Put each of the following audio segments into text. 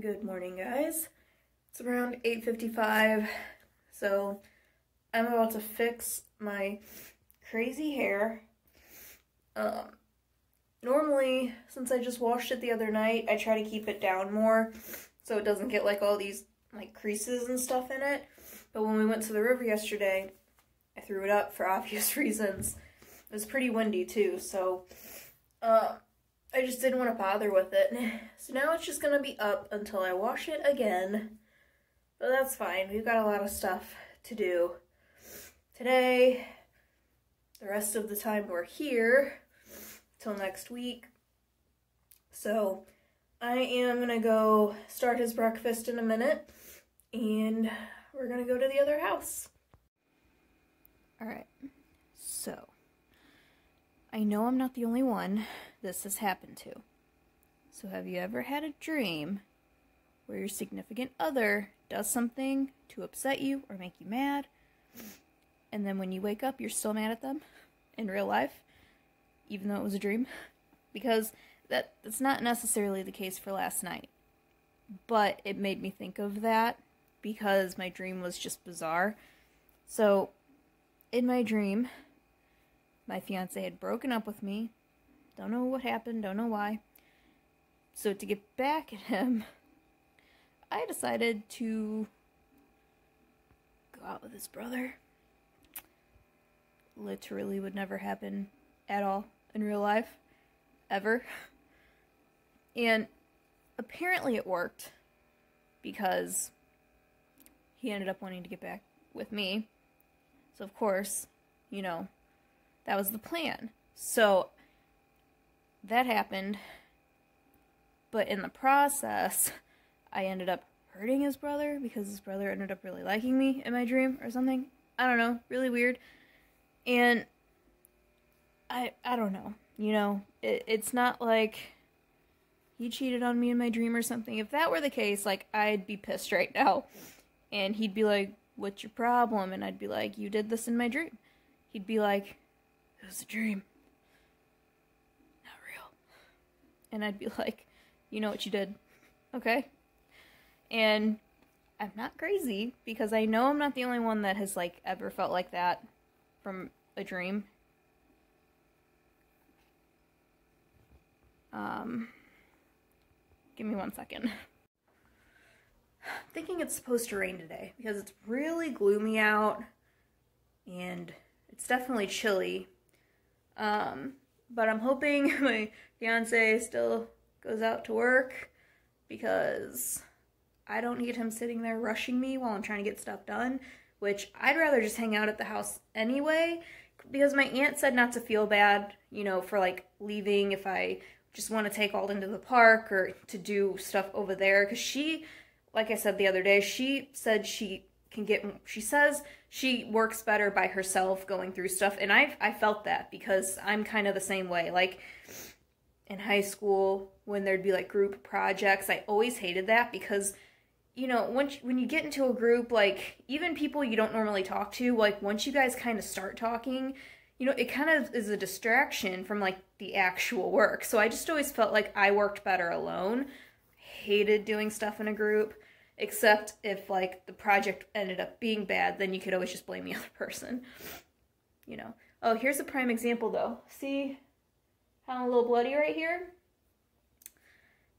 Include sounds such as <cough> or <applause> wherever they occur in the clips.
Good morning, guys. It's around 8.55, so I'm about to fix my crazy hair. Um, normally, since I just washed it the other night, I try to keep it down more so it doesn't get like all these like creases and stuff in it. But when we went to the river yesterday, I threw it up for <laughs> obvious reasons. It was pretty windy too, so uh, I just didn't want to bother with it. <laughs> So now it's just going to be up until I wash it again. But that's fine. We've got a lot of stuff to do today. The rest of the time we're here till next week. So I am going to go start his breakfast in a minute and we're going to go to the other house. All right. So I know I'm not the only one this has happened to. So, have you ever had a dream where your significant other does something to upset you or make you mad, and then when you wake up, you're still mad at them in real life, even though it was a dream? Because that that's not necessarily the case for last night. But it made me think of that because my dream was just bizarre. So, in my dream, my fiance had broken up with me. Don't know what happened, don't know why. So, to get back at him, <laughs> I decided to go out with his brother. Literally would never happen at all in real life, ever. <laughs> And apparently it worked because he ended up wanting to get back with me. So, of course, you know, that was the plan. So, that happened. But in the process, I ended up hurting his brother because his brother ended up really liking me in my dream or something. I don't know, really weird. And I I don't know. You know, it, it's not like he cheated on me in my dream or something. If that were the case, like I'd be pissed right now. And he'd be like, "What's your problem?" And I'd be like, "You did this in my dream." He'd be like, "It was a dream." Not real. And I'd be <laughs> like, "You know what you did." Okay? And I'm not crazy because I know I'm not the only one that has like ever felt like that from a dream. Um give me one second. <sighs> thinking it's supposed to rain today because it's really gloomy out and it's definitely chilly. Um but I'm hoping <laughs> my fiance still goes out to work because I don't need him sitting there rushing me while I'm trying to get stuff done, which I'd rather just hang out at the house anyway because my aunt said not to feel bad, you know, for like leaving if I just want to take Alden to the park or to do stuff over there cuz she like I said the other day, she said she can get she says she works better by herself going through stuff and I've I felt that because I'm kind of the same way. Like in high school when there'd be like group projects, I always hated that because you know, once when you get into a group, like even people you don't normally talk to, like once you guys kind of start talking, you know, it kind of is a distraction from like the actual work. So I just always felt like I worked better alone. Hated doing stuff in a group, except if like the project ended up being bad, then you could always just blame the <laughs> other person. You know. Oh, here's a prime example though. See how I'm a little bloody right here?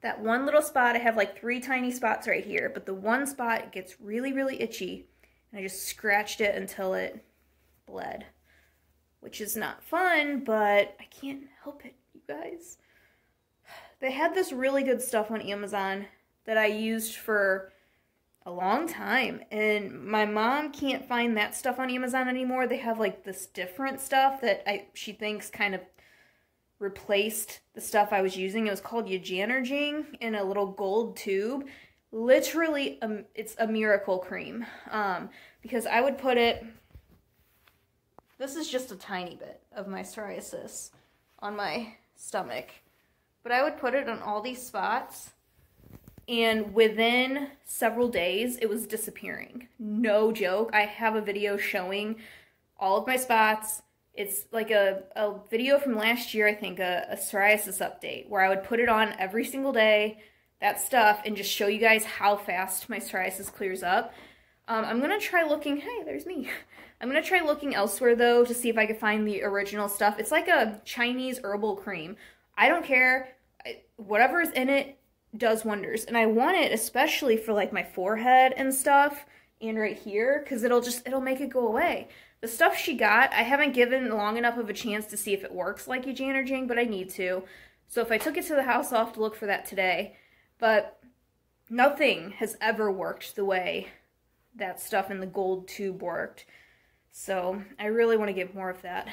that one little spot, I have like three tiny spots right here, but the one spot gets really, really itchy. And I just scratched it until it bled, which is not fun, but I can't help it, you guys. <sighs> They had this really good stuff on Amazon that I used for a long time, and my mom can't find that stuff on Amazon anymore. They have like this different stuff that I she thinks kind of replaced the stuff I was using. It was called Yiganerjing in a little gold tube. Literally, um, it's a miracle cream. Um, because I would put it, this is just a tiny bit of my psoriasis on my stomach. But I would put it on all these spots and within several days it was disappearing. No joke. I have a video showing all of my spots it's like a, a video from last year, I think, a, a psoriasis update, where I would put it on every single day that stuff and just show you guys how fast my psoriasis clears up. Um, I'm going to try looking, hey, there's me. <laughs> I'm going to try looking elsewhere though to see if I can find the original stuff. It's like a Chinese herbal cream. I don't care. Whatever's in it does wonders. And I want it especially for like my forehead and stuff and right here because it'll just, it'll make it go away. The stuff she got, I haven't given long enough of a chance to see if it works like Yiganerjing, but I need to. So if I took it to the house, I'll have to look for that today. But nothing has ever worked the way that stuff in the gold tube worked. So I really want to get more of that.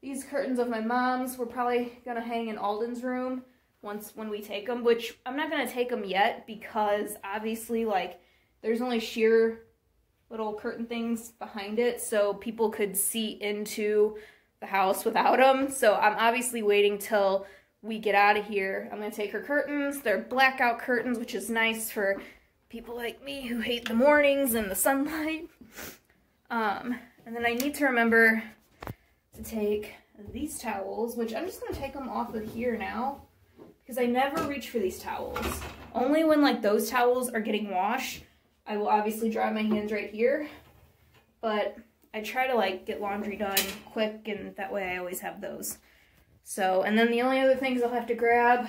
These curtains of my mom's, we're probably going to hang in Alden's room once when we take them, which I'm not going to take them yet because obviously like there's only sheer little curtain things behind it so people could see into the house without them. So I'm obviously waiting till we get out of here. I'm going to take her curtains. They're blackout curtains, which is nice for people like me who hate the mornings and the sunlight. Um, and then I need to remember to take these towels, which I'm just going to take them off of here now because I never reach for these towels. Only when like those towels are getting washed I will obviously dry my hands right here, but I try to like get laundry done quick and that way I always have those. So, and then the only other things I'll have to grab,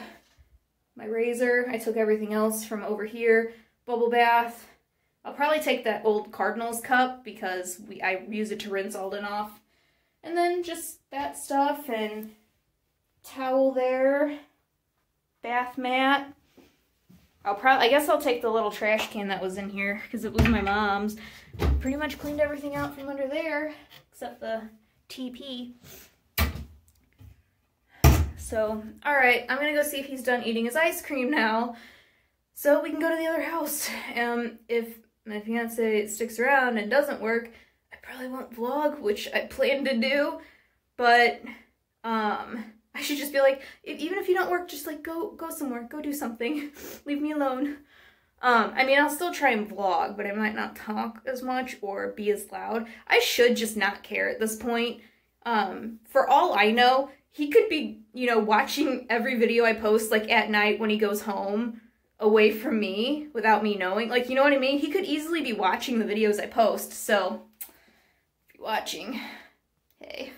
my razor, I took everything else from over here, bubble bath. I'll probably take that old Cardinals cup because we I use it to rinse Alden off. And then just that stuff and towel there, bath mat, I'll probably, I guess I'll take the little trash can that was in here because it was my mom's. Pretty much cleaned everything out from under there except the TP. So, all right, I'm gonna go see if he's done eating his ice cream now so we can go to the other house. <laughs> Um, if my fiance sticks around and doesn't work, I probably won't vlog, which I plan to do, but, um, <laughs> I should just be like, if, even if you don't work, just like go go somewhere, go do something. <laughs> Leave me alone. Um, I mean, I'll still try and vlog, but I might not talk as much or be as loud. I should just not care at this point. Um, for all I know, he could be, you know, watching every video I post like at night when he goes home away from me without me knowing. Like, you know what I mean? He could easily be watching the videos I post. So, if you're watching, hey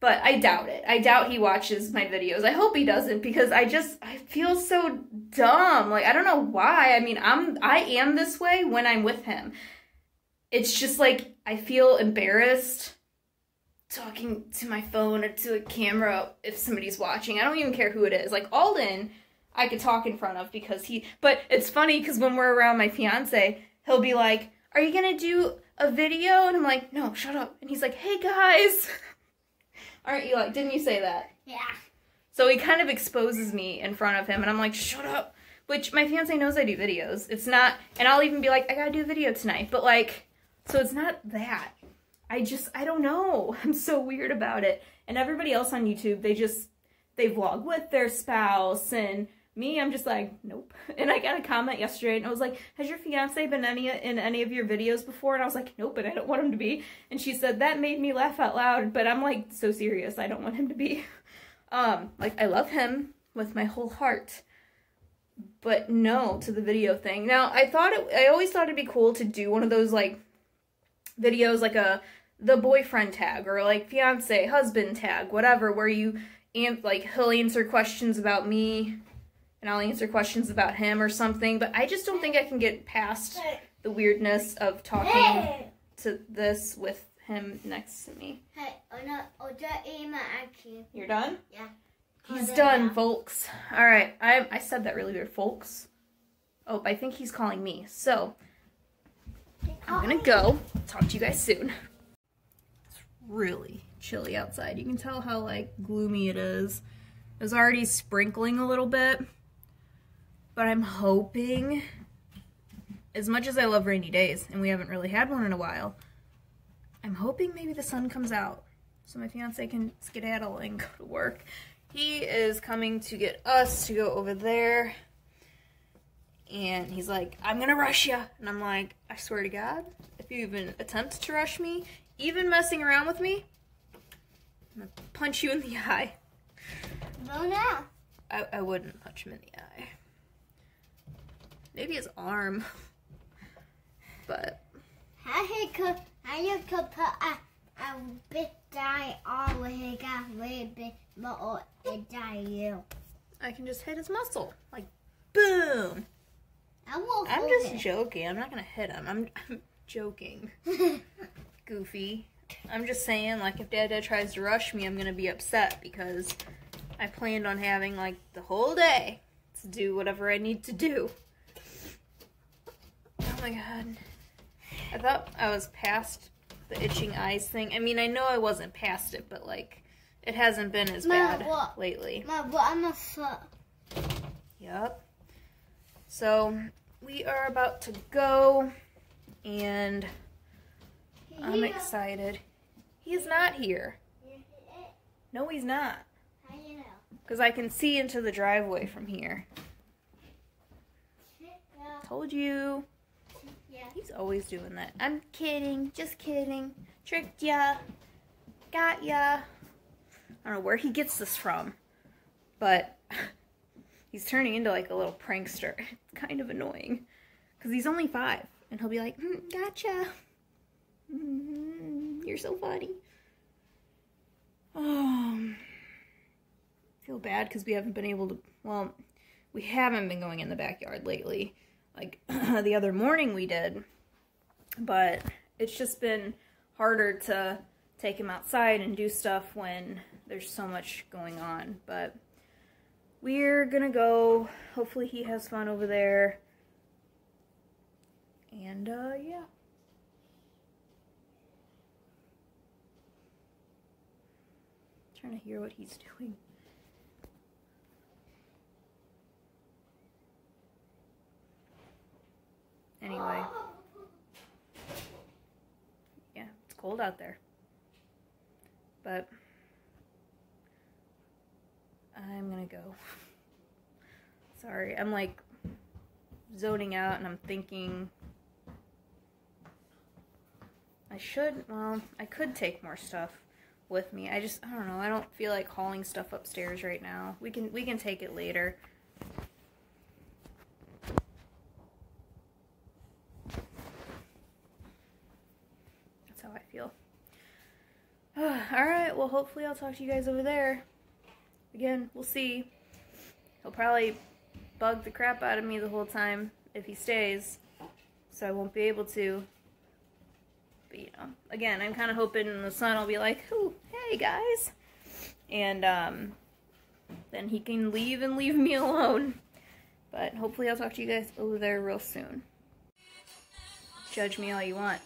but I doubt it. I doubt he watches my videos. I hope he doesn't because I just I feel so dumb. Like I don't know why. I mean, I'm I am this way when I'm with him. It's just like I feel embarrassed talking to my phone or to a camera if somebody's watching. I don't even care who it is. Like Alden, I could talk in front of because he but it's funny cuz when we're around my fiance, he'll be like, "Are you going to do a video?" And I'm like, "No, shut up." And he's like, "Hey guys." <laughs> Aren't you like, didn't you say that? Yeah. So he kind of exposes me in front of him, and I'm like, shut up. Which my fiance knows I do videos. It's not, and I'll even be like, I gotta do a video tonight. But like, so it's not that. I just, I don't know. <laughs> I'm so weird about it. And everybody else on YouTube, they just, they vlog with their spouse and me, I'm just like, nope. <laughs> And I got a comment yesterday and I was like, has your fiance been any in any of your videos before? And I was like, nope, and I don't want him to be. And she said, that made me laugh out loud, but I'm like so serious. I don't want him to be. <laughs> Um, like I love him with my whole heart. But no to the video thing. Now, I thought it, I always thought it'd be cool to do one of those like videos like a the boyfriend tag or like fiance, husband tag, whatever, where you like he'll answer questions about me and I'll answer questions about him or something. But I just don't think I can get past the weirdness of talking to this with him next to me. You're done? Yeah. He's done, folks. All right. I, I said that really weird, folks. Oh, I think he's calling me. So, I'm going to go. Talk to you guys soon. It's really chilly outside. You can tell how, like, gloomy it is. It was already sprinkling a little bit. But I'm hoping, as much as I love rainy days, and we haven't really had one in a while, I'm hoping maybe the sun comes out so my fiance can skedaddle and go to work. He is coming to get us to go over there. And he's like, I'm gonna rush you. And I'm like, I swear to God, if you even attempt to rush me, even messing around with me, I'm gonna punch you in the <laughs> eye. No, no. I, I wouldn't punch him in the eye. Maybe his arm. But How he could, how you could put a, a big die on when he got really big it die you. I can just hit his muscle. Like, boom. I won't I'm just it. joking. I'm not gonna hit him. I'm, I'm joking. <laughs> Goofy. I'm just saying, like, if Dad Dad tries to rush me, I'm gonna be upset because I planned on having, like, the whole day to do whatever I need to do. Oh my god. I thought I was past the itching eyes thing. I mean, I know I wasn't past it, but, like, it hasn't been as Mom, bad what? lately. Ma, but I'm a foot. Yep. So we are about to go, and I'm excited. He's not here. No, he's not. How you know? Because I can see into the driveway from here. Told you. Yeah. He's always doing that. I'm kidding. Just kidding. Tricked ya. Got ya. I don't know where he gets this from, but <laughs> he's turning into like a little prankster. <laughs> It's kind of annoying because he's only five, and he'll be like, mm, "Gotcha. Mm, you're so funny." Um, feel bad because we haven't been able to. Well, we haven't been going in the backyard lately. Like <clears throat> the other morning we did, but it's just been harder to take him outside and do stuff when there's so much going on. But we're gonna go. Hopefully he has fun over there. And uh yeah. Trying to hear what he's doing. Anyway. Yeah, it's cold out there. But I'm gonna go. Sorry, I'm like zoning out and I'm thinking I should, well, I could take more stuff with me. I just, I don't know, I don't feel like hauling stuff upstairs right now. We can, we can take it later. That's how I feel. Alright, well, hopefully I'll talk to you guys over there. Again, we'll see. He'll probably bug the crap out of me the whole time if he stays, so I won't be able to. But, you know, again, I'm kind of hoping the sun will be like, oh, hey, guys. And, um, then he can leave and leave me alone. But hopefully I'll talk to you guys over there real soon. Judge me all you want.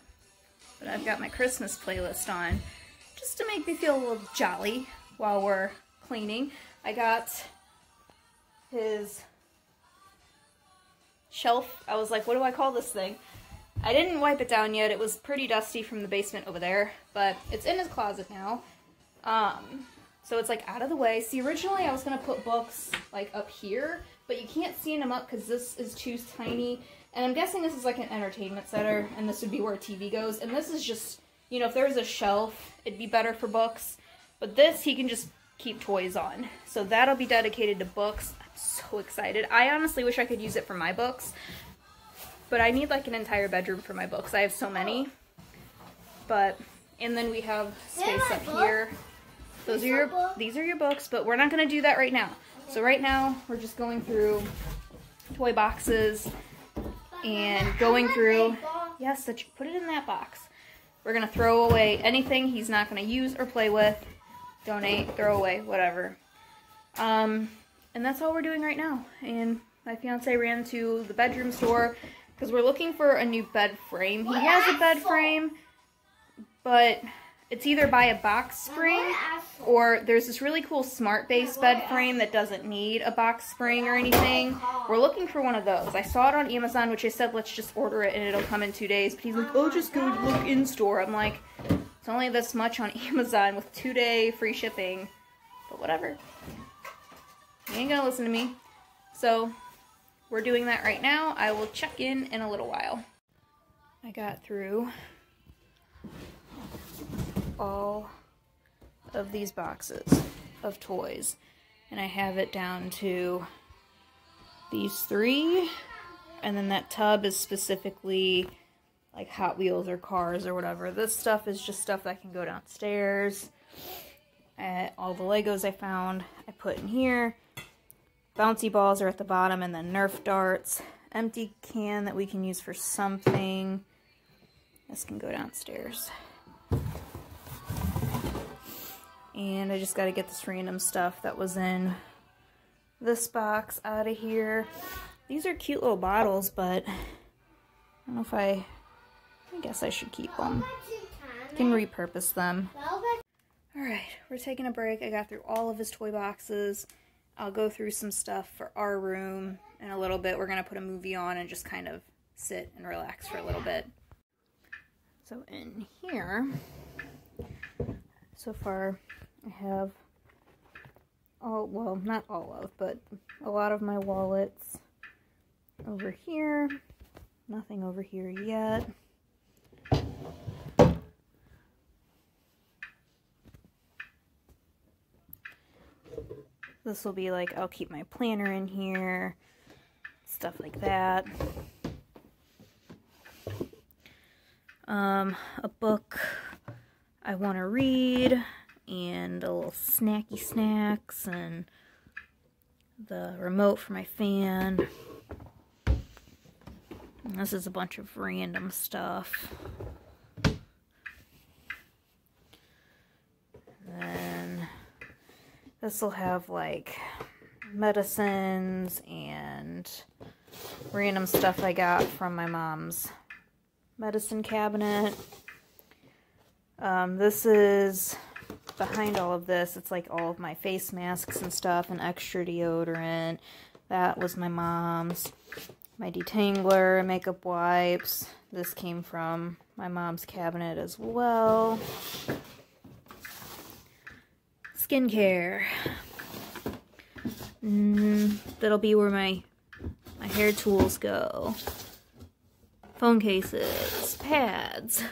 But I've got my Christmas playlist on just to make me feel a little jolly while we're cleaning. I got his shelf. I was like, what do I call this thing? I didn't wipe it down yet. It was pretty dusty from the basement over there, but it's in his closet now. Um, so it's like out of the way. See, originally I was gonna put books like up here, but you can't see them up because this is too tiny. And I'm guessing this is like an entertainment center, and this would be where a TV goes. And this is just, you know, if there was a shelf, it'd be better for books. But this, he can just keep toys on. So that'll be dedicated to books. I'm so excited. I honestly wish I could use it for my books. But I need like an entire bedroom for my books. I have so many. But, and then we have space up book. here. Those are your, book. these are your books, but we're not going to do that right now. So right now, we're just going through toy boxes and going through, yes, that you put it in that box. We're going to throw away anything he's not going to use or play with, donate, throw away, whatever. Um, and that's all we're doing right now. And my fiance ran to the bedroom store because we're looking for a new bed frame. He has a bed frame, but it's either by a box spring or there's this really cool smart base bed frame that doesn't need a box spring or anything. We're looking for one of those. I saw it on Amazon, which I said let's just order it and it'll come in two days. But he's like, oh, just go look in store. I'm like, it's only this much on <laughs> Amazon with two day free shipping. But whatever. He ain't gonna listen to me. So we're doing that right now. I will check in in a little while. I got through all of these boxes of toys and I have it down to these three And then that tub is specifically like Hot Wheels or cars or whatever. This stuff is just stuff that can go downstairs. Uh, all the Legos I found, I put in here. Bouncy balls are at the bottom, and then Nerf darts. Empty can that we can use for something. This can go downstairs. And I just got to get this random stuff that was in this box out of here. These are cute little bottles, but I don't know if I... I guess I should keep them. I can repurpose them. Alright, we're taking a break. I got through all of his toy boxes. I'll go through some stuff for our room in a little bit. We're going to put a movie on and just kind of sit and relax for a little bit. So in here, so far I have all, well, not all of, but a lot of my wallets over here. Nothing over here yet. This will be like, I'll keep my planner in here, stuff like that. Um, a book I want to read, and a little snacky snacks, and the remote for my fan. And this is a bunch of random stuff. then this will have like medicines and random stuff I got from my mom's medicine cabinet. Um, this is behind all of this. It's like all of my face masks and stuff and extra deodorant. That was my mom's. My detangler, makeup wipes. This came from my mom's cabinet as well. Skincare. Mm, that'll be where my my hair tools go. Phone cases, pads,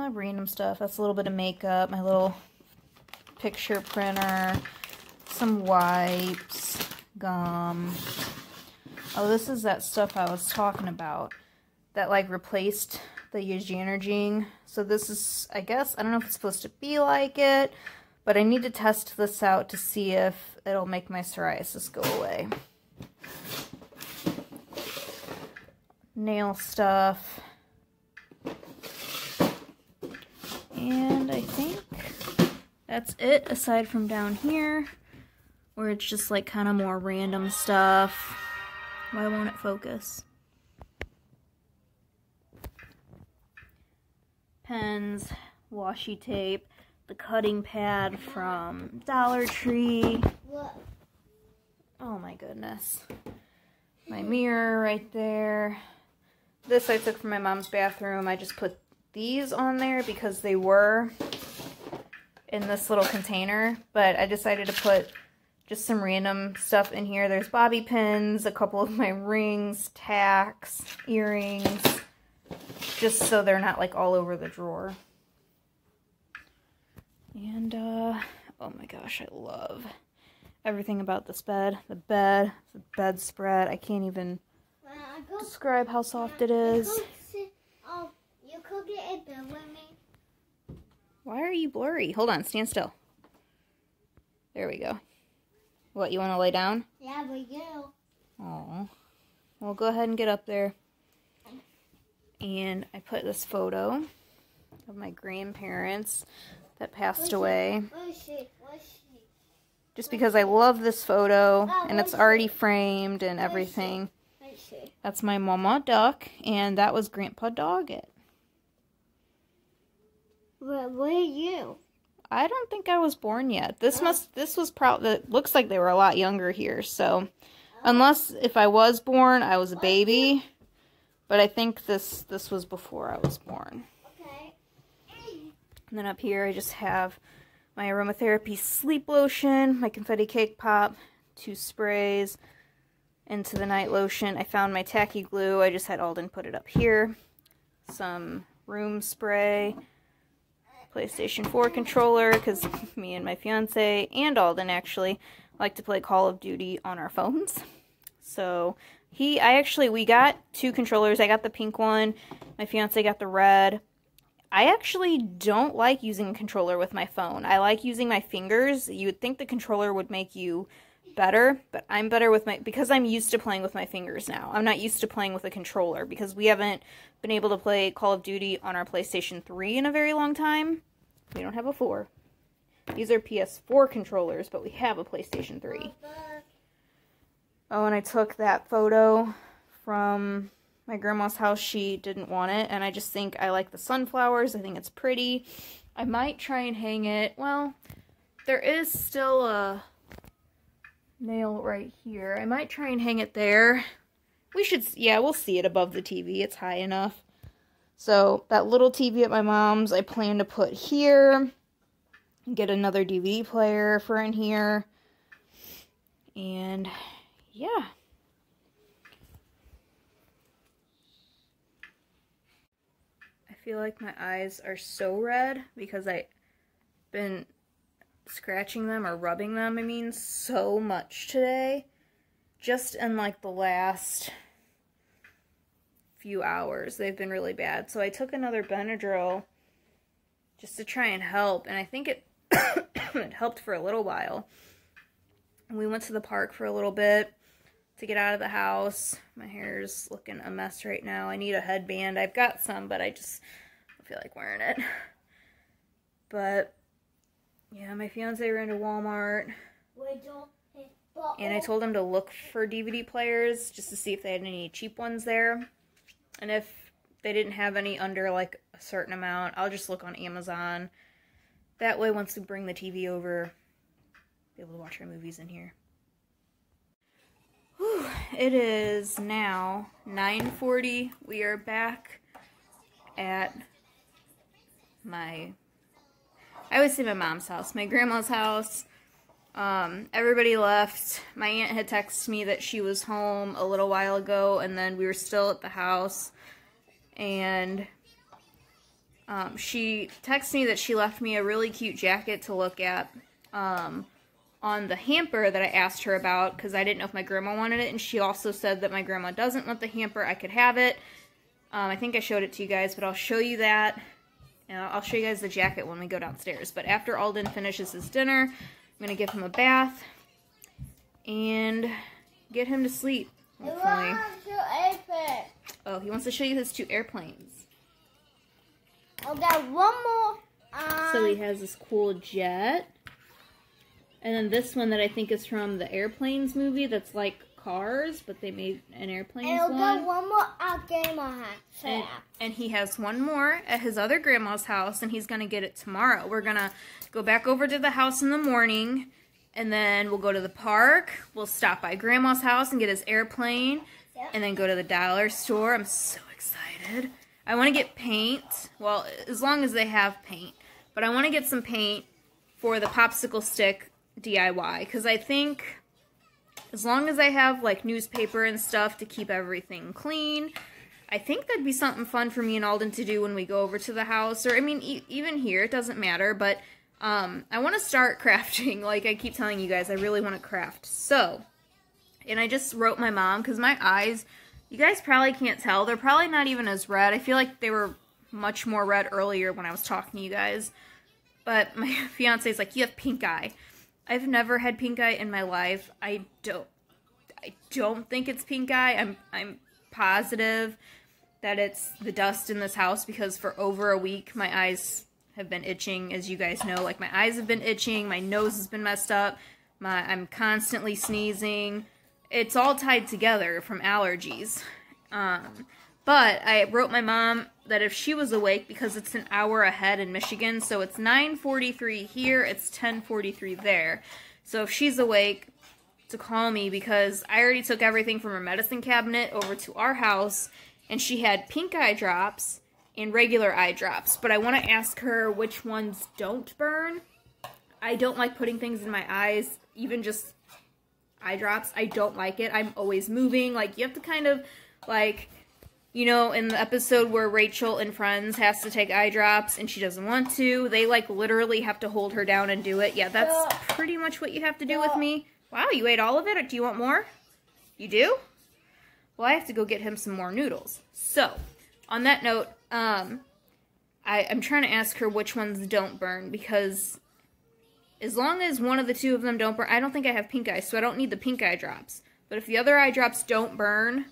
uh, random stuff. That's a little bit of makeup, my little picture printer, some wipes, gum. Oh, this is that stuff I was talking about that like replaced the Yiganerjing. So this is, I guess, I don't know if it's supposed to be like it, but I need to test this out to see if it'll make my psoriasis go away. Nail stuff. And I think that's it aside from down here where it's just like kind of more random stuff. Why won't it focus? Pens, washi tape, the cutting pad from Dollar Tree. Oh my goodness. My mirror right there. This I took from my mom's bathroom. I just put these on there because they were in this little container, but I decided to put just some random stuff in here. There's bobby pins, a couple of my rings, tacks, earrings, just so they're not like all over the drawer. And, uh, oh my gosh, I love everything about this bed. The bed, the bedspread, I can't even describe how soft it is. Oh, could get a bill with me. Why are you blurry? Hold on, stand still. There we go. What, you want to lay down? Yeah, we do. Oh. Well, go ahead and get up there. And I put this photo of my grandparents that passed away. Just because I love this photo oh, and it's already framed and everything. That's my mama duck and that was Grandpa Doggett. Where were you? I don't think I was born yet. This oh. must this was probably looks like they were a lot younger here. So unless if I was born, I was a oh, baby. But I think this this was before I was born. Okay. And then up here I just have my aromatherapy sleep lotion, my confetti cake pop, two sprays, into the night lotion. I found my tacky glue. I just had Alden put it up here. Some room spray, PlayStation 4 controller, because me and my fiance, and Alden actually, like to play Call of Duty on our phones. So he, I actually, we got two controllers. I got the pink one. My fiance got the red. I actually don't like using a controller with my phone. I like using my fingers. You would think the controller would make you better, but I'm better with my because I'm used to playing with my fingers now. I'm not used to playing with a controller because we haven't been able to play Call of Duty on our PlayStation 3 in a very long time. We don't have a 4. These are PS4 controllers, but we have a PlayStation 3. Oh, and I took that photo from my grandma's house. She didn't want it, and I just think I like the sunflowers. I think it's pretty. I might try and hang it. Well, there is still a nail right here. I might try and hang it there. We should, yeah, we'll see it above the TV. It's high enough. So, that little TV at my mom's, I plan to put here. And get another DVD player for in here. And, yeah. I feel like my eyes are so red because I've been scratching them or rubbing them, I mean, so much today. Just in like the last few hours, they've been really bad. So I took another Benadryl just to try and help, and I think it, <coughs> it helped for a little while. We went to the park for a little bit to get out of the house. My hair's looking a mess right now. I need a headband. I've got some, but I just feel like wearing it. But yeah, my fiance ran to Walmart and I told him to look for DVD players just to see if they had any cheap ones there. And if they didn't have any under like a certain amount, I'll just look on Amazon. That way, once we bring the TV over, be able to watch our movies in here. Whew, it is now 9:40. We are back at my I would say my mom's house, my grandma's house. Um, everybody left. My aunt had texted me that she was home a little while ago, and then we were still at the house. And um, she texted me that she left me a really cute jacket to look at um, on the hamper that I asked her about because I didn't know if my grandma wanted it. And she also said that my grandma doesn't want the hamper. I could have it. Um, I think I showed it to you guys, but I'll show you that and I'll show you guys the jacket when we go downstairs. But after Alden finishes his dinner, I'm going to give him a bath and get him to sleep. Hopefully. Oh, he wants to show you his two airplanes. I got one more. Um, so he has this cool jet. And then this one that I think is from the Airplanes movie that's like cars, but they made an airplane and one. one more at grandma's house. And, and he has one more at his other grandma's house, and he's going to get it tomorrow. We're going to go back over to the house in the morning, and then we'll go to the park. We'll stop by grandma's house and get his airplane, yep. and then go to the dollar store. I'm so excited. I want to get paint. Well, as long as they have paint. But I want to get some paint for the popsicle stick DIY, because I think as long as I have like newspaper and stuff to keep everything clean, I think that'd be something fun for me and Alden to do when we go over to the house. Or, I mean, e even here, it doesn't matter. But um, I want to start <laughs> crafting. Like I keep telling you guys, I really want to craft. So, and I just wrote my mom because my eyes, you guys probably can't tell. They're probably not even as red. I feel like they were much more red earlier when I was talking to you guys. But my <laughs> fiance is like, you have pink eye. I've never had pink eye in my life. I don't I don't think it's pink eye. I'm I'm positive that it's the dust in this house because for over a week my eyes have been itching as you guys know. Like my eyes have been itching, my nose has been messed up. My I'm constantly sneezing. It's all tied together from allergies. Um but I wrote my mom that if she was awake, because it's an hour ahead in Michigan, so it's 9.43 here, it's 10.43 there. So if she's awake, to call me because I already took everything from her medicine cabinet over to our house, and she had pink eye drops and regular eye drops. But I want to ask her which ones don't burn. I don't like putting things in my eyes, even just eye drops. I don't like it. I'm always moving. Like, you have to kind of, like you know, in the episode where Rachel and Friends has to take eye drops and she doesn't want to, they like literally have to hold her down and do it. Yeah, that's pretty much what you have to do with me. Wow, you ate all of it? Do you want more? You do? Well, I have to go get him some more noodles. So, on that note, um, I, I'm trying to ask her which ones don't burn because as long as one of the two of them don't burn, I don't think I have pink eye, so I don't need the pink eye drops. But if the other eye drops don't burn,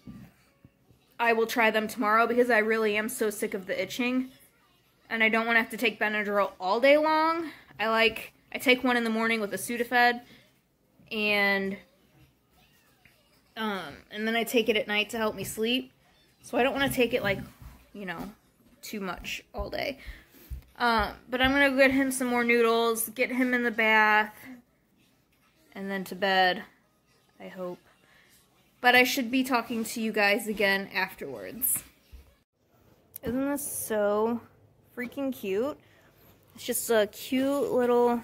I will try them tomorrow because I really am so sick of the itching. And I don't want to have to take Benadryl all day long. I like, I take one in the morning with a Sudafed. And, um, and then I take it at night to help me sleep. So I don't want to take it like, you know, too much all day. Um, but I'm going to get him some more noodles, get him in the bath, and then to bed, I hope. But I should be talking to you guys again afterwards. Isn't this so freaking cute? It's just a cute little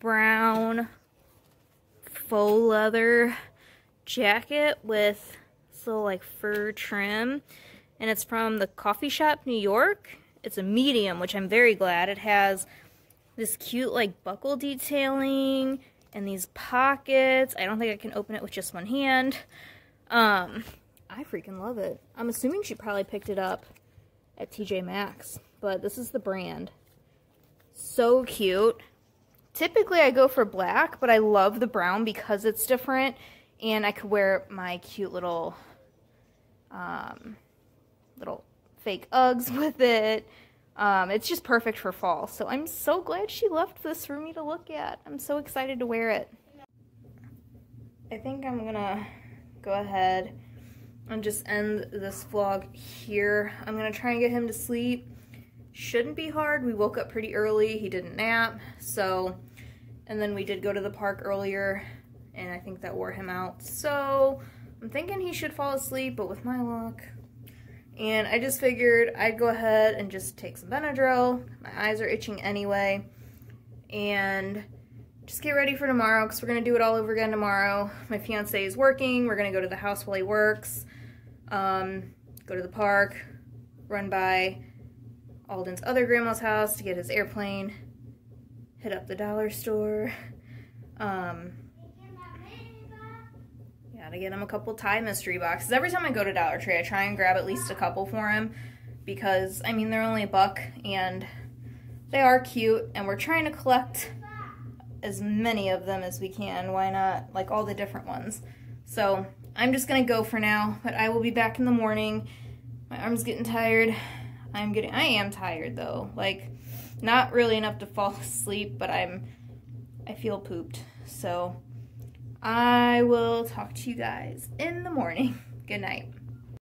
brown faux leather jacket with this little like fur trim. And it's from the coffee shop New York. It's a medium, which I'm very glad. It has this cute like buckle detailing and these pockets. I don't think I can open it with just one hand. Um, I freaking love it. I'm assuming she probably picked it up at TJ Maxx, but this is the brand. So cute. Typically I go for black, but I love the brown because it's different and I could wear my cute little um, little fake Uggs <laughs> with it. Um, it's just perfect for fall. So I'm so glad she left this for me to look at. I'm so excited to wear it. I think I'm gonna go ahead and just end this vlog here. I'm gonna try and get him to sleep. Shouldn't be hard. We woke up pretty early. He didn't nap. So, and then we did go to the park earlier and I think that wore him out. So I'm thinking he should fall asleep, but with my luck, and I just figured I'd go ahead and just take some Benadryl. My eyes are itching anyway. And just get ready for tomorrow because we're going to do it all over again tomorrow. My fiance is working. We're going to go to the house while he works. Um, go to the park. Run by Alden's other grandma's house to get his airplane. Hit up the dollar store. Um, Gotta get him a couple Thai mystery boxes. Every time I go to Dollar Tree, I try and grab at least a couple for him because, I mean, they're only a buck and they are cute and we're trying to collect as many of them as we can. Why not? Like all the different ones. So I'm just gonna go for now, but I will be back in the morning. My arm's getting tired. I'm getting, I am tired though. Like, not really enough to fall <laughs> asleep, but I'm, I feel pooped. So I will talk to you guys in the morning. <laughs> Good night.